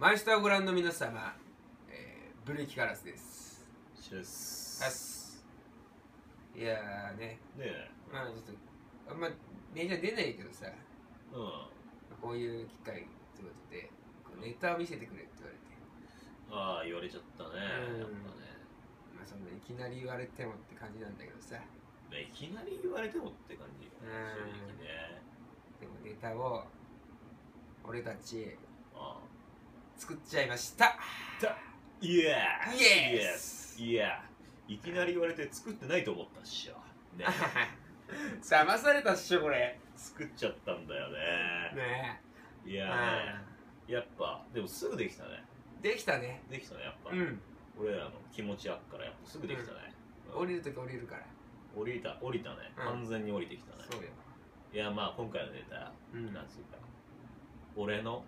マイスターをご覧の皆様、えー、ブレーキカラスです。シュスはっす。い。やーね、ねえ。まあちょっと、あんまメジャー出ないけどさ、うこういう機会ということで、ネタを見せてくれって言われて、んああ言われちゃったね。うん。やっぱね。まあそんないきなり言われてもって感じなんだけどさ、ねいきなり言われてもって感じよ。うん。正直ね。でもネタを俺たち作っちゃいました。イエーイエス。いやいきなり言われて作ってないと思ったっしょ。ね。騙されたっしょこれ。作っちゃったんだよね。ね。いやねやっぱでもすぐできたね。できたね。できたねやっぱ、うん。俺らの気持ちあっからやっぱすぐできたね、うん。降りるとき降りるから。降りた降りたね。うん。完全に降りてきたね、そうよ。いやまあ今回のネタ、うん。なんつうか俺の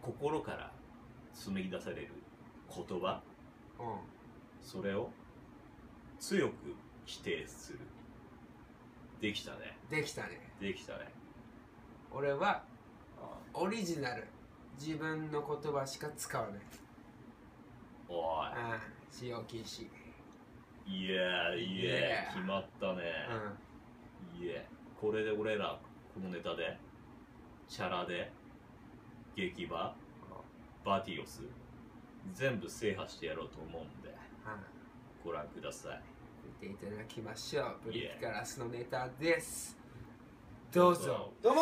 心から紡ぎ出される言葉。うそれを強く否定する。できたね。んできたね。できたね。俺はあオリジナル。自分の言葉しか使わない。おうん使用禁止。いいやいや。決まったね、ういえこれで俺らこのネタで。チャラで。劇場バティオス。全部制覇してやろうと思うんで。ご覧ください。見ていただきましょう。ブリッキカラスのネタです。どうぞどうぞ。どうも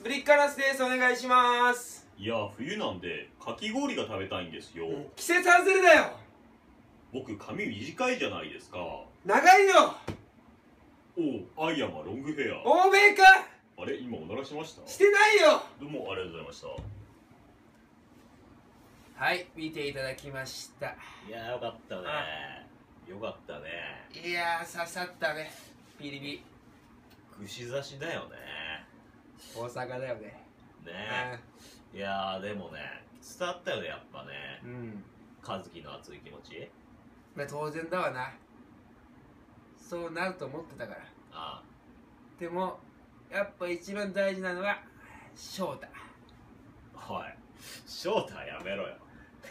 ー！ブリッキカラスです。お願いします。いや冬なんでかき氷が食べたいんですよ。季節外れだよ。僕髪短いじゃないですか。長いよ。おおアイアマロングヘア。欧米かあれ今おならしました？してないよ。どうもありがとうございましたはい見ていただきました。いやーよかったね。よかったね。いやー刺さったね。ピリピ。串刺しだよね。大阪だよね。ね。いやーでもね伝わったよねやっぱね。うん。和樹の熱い気持ち。まあ当然だわな。そうなると思ってたから。あでもやっぱ一番大事なのは翔太。あおい翔太やめろよ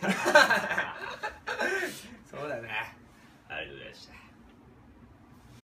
ハハハハ!